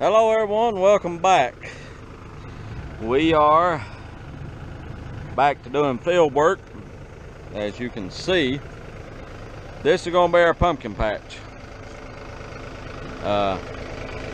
Hello everyone, welcome back. We are back to doing field work. As you can see, this is gonna be our pumpkin patch. Uh,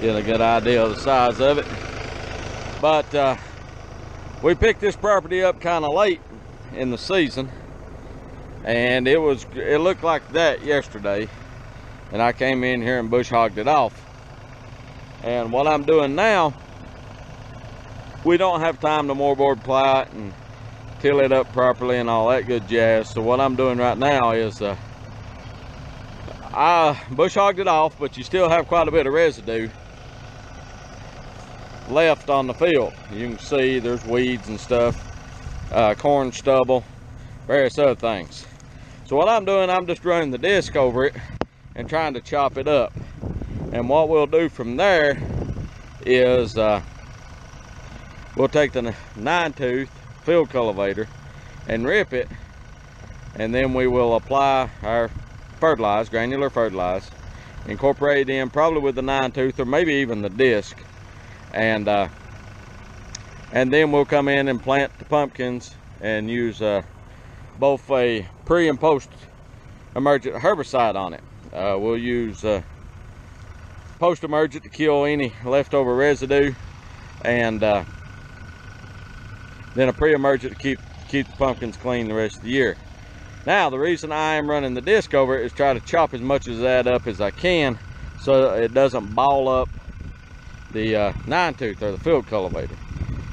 get a good idea of the size of it. But uh, we picked this property up kind of late in the season and it was it looked like that yesterday and I came in here and bush hogged it off and what I'm doing now, we don't have time to moldboard plow it and till it up properly and all that good jazz. So what I'm doing right now is uh, I bush hogged it off, but you still have quite a bit of residue left on the field. You can see there's weeds and stuff, uh, corn stubble, various other things. So what I'm doing, I'm just running the disc over it and trying to chop it up. And what we'll do from there is uh, we'll take the nine tooth field cultivator and rip it and then we will apply our fertilize, granular fertilizer, incorporate it in probably with the nine tooth or maybe even the disc. And uh, and then we'll come in and plant the pumpkins and use uh, both a pre and post emergent herbicide on it. Uh, we'll use uh, post-emergent to kill any leftover residue and uh, then a pre-emergent to keep keep the pumpkins clean the rest of the year. Now the reason I am running the disc over is try to chop as much of that up as I can so it doesn't ball up the uh, nine tooth or the field cultivator.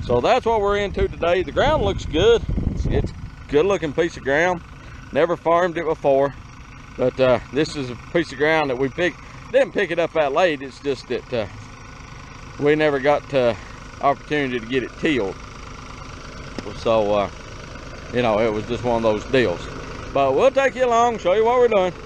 So that's what we're into today. The ground looks good. It's, it's a good looking piece of ground. Never farmed it before, but uh, this is a piece of ground that we picked didn't pick it up that late. It's just that uh, we never got uh, opportunity to get it tilled. So, uh, you know, it was just one of those deals. But we'll take you along, show you what we're doing.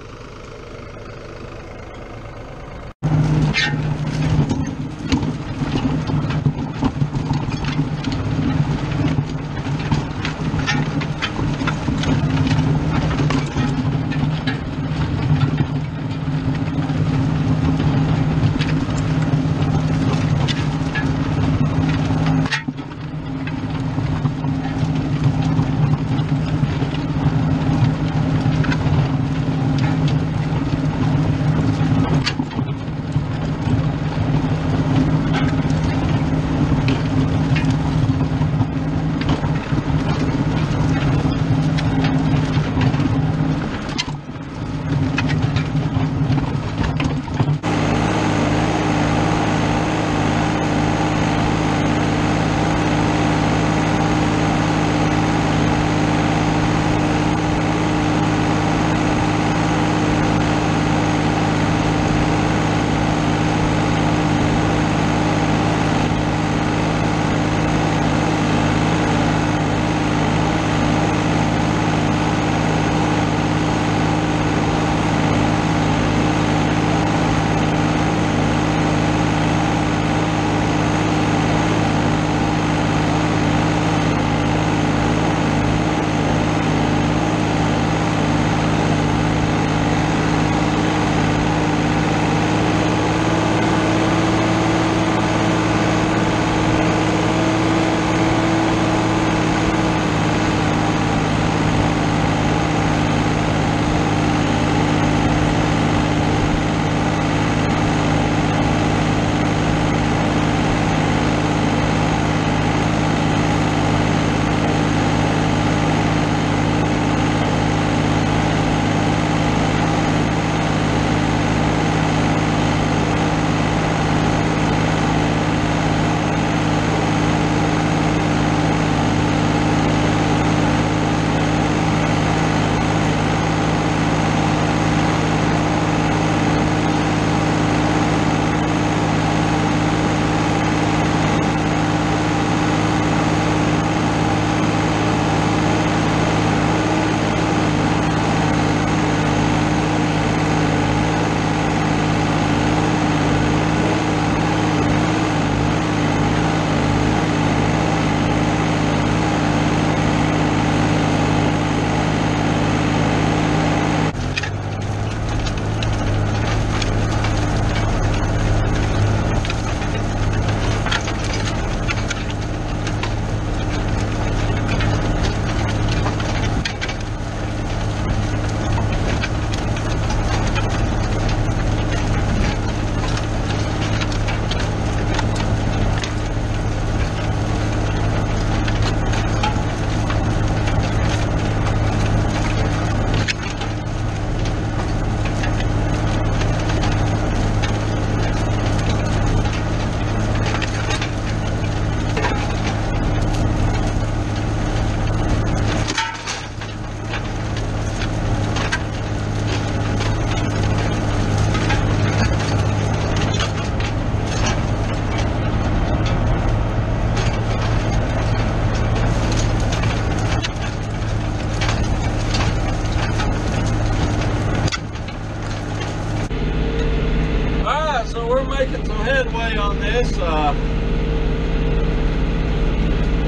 Headway on this. Uh,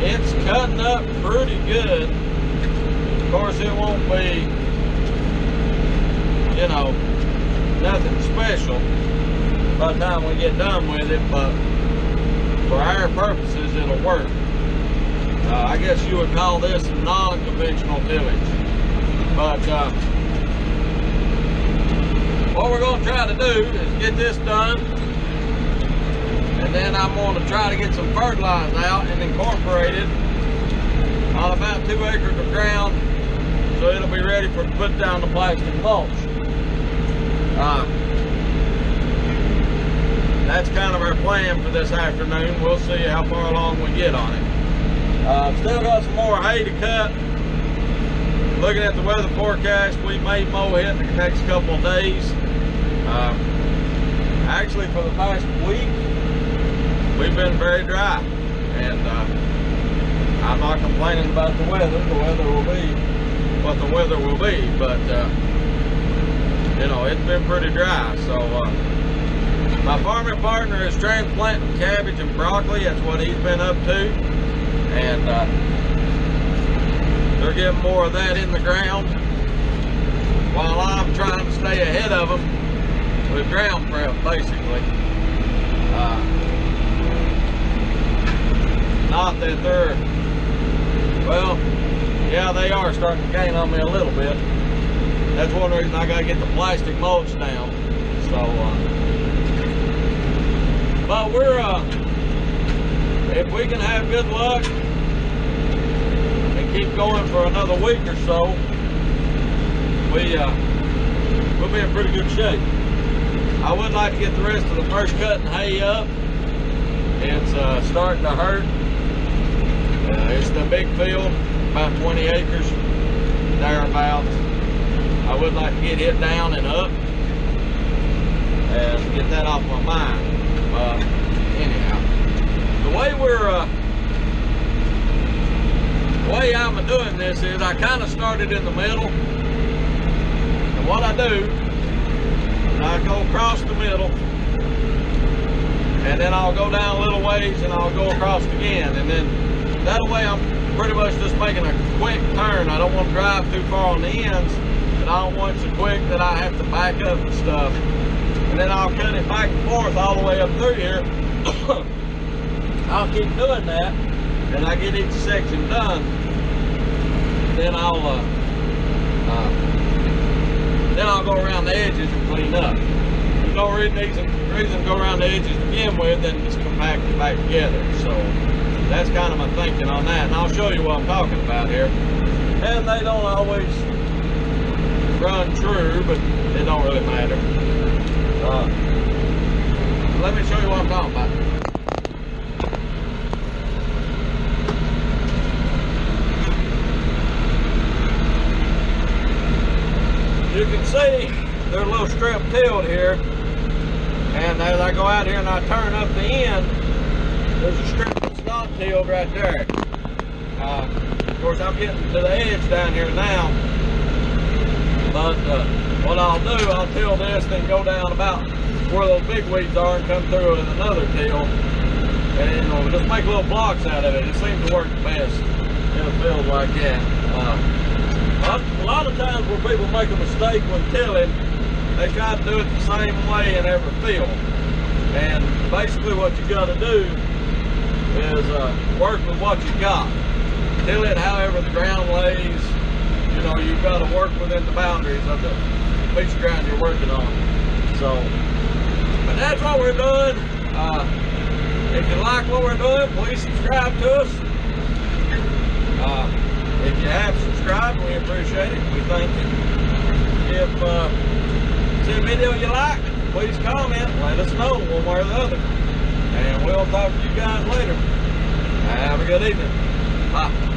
it's cutting up pretty good. Of course, it won't be, you know, nothing special by the time we get done with it, but for our purposes, it'll work. Uh, I guess you would call this non-conventional tillage. But uh, what we're going to try to do is get this done and then I'm going to try to get some fertilizer out and incorporate it on about two acres of ground so it'll be ready for put down the plastic mulch. Uh, that's kind of our plan for this afternoon. We'll see how far along we get on it. Uh, still got some more hay to cut. Looking at the weather forecast, we may mow it in the next couple of days. Uh, actually, for the past week, we've been very dry. And uh, I'm not complaining about the weather. The weather will be what the weather will be. But, uh, you know, it's been pretty dry. So, uh, my farming partner is transplanting cabbage and broccoli. That's what he's been up to. And uh, they're getting more of that in the ground while I'm trying to stay ahead of them with ground prep, basically. Uh, not that they're, well, yeah, they are starting to gain on me a little bit. That's one reason I got to get the plastic mulch down. So, uh, but we're, uh, if we can have good luck and keep going for another week or so, we, uh, we'll be in pretty good shape. Like to get the rest of the first cut and hay up. It's uh, starting to hurt. Uh, it's the big field, about 20 acres, thereabouts. I would like to get it down and up and get that off my mind. Uh, anyhow, the way we're, uh, the way I'm doing this is I kind of started in the middle. And what I do is I go across the middle and then I'll go down a little ways and I'll go across again. And then that way I'm pretty much just making a quick turn. I don't want to drive too far on the ends, and I don't want it so quick that I have to back up and stuff. And then I'll cut it back and forth all the way up through here. I'll keep doing that, and I get each section done. Then I'll uh, uh, then I'll go around the edges and clean up. There's no reason, reason to go around the edges to begin with, and just compact it back together. So that's kind of my thinking on that. And I'll show you what I'm talking about here. And they don't always run true, but it don't really matter. Uh, let me show you what I'm talking about. You can see they're a little strip tilled here. And as I go out here and I turn up the end, there's a strip that's not tilled right there. Uh, of course, I'm getting to the edge down here now. But uh, what I'll do, I'll till this, then go down about where those big weeds are and come through with another till. And you know, just make little blocks out of it. It seems to work the best in a field like that. Uh, a lot of times where people make a mistake when tilling, they try to do it the same way in every field. And basically what you got to do is uh, work with what you got. Till it however the ground lays. You know, you've got to work within the boundaries of the piece of ground you're working on. So, but that's what we're doing. Uh, if you like what we're doing, please subscribe to us. Uh, if you have subscribed, we appreciate it. We thank you. If uh, see a video you like, please comment. Let us know one way or the other. And we'll talk to you guys later. Have a good evening. Bye.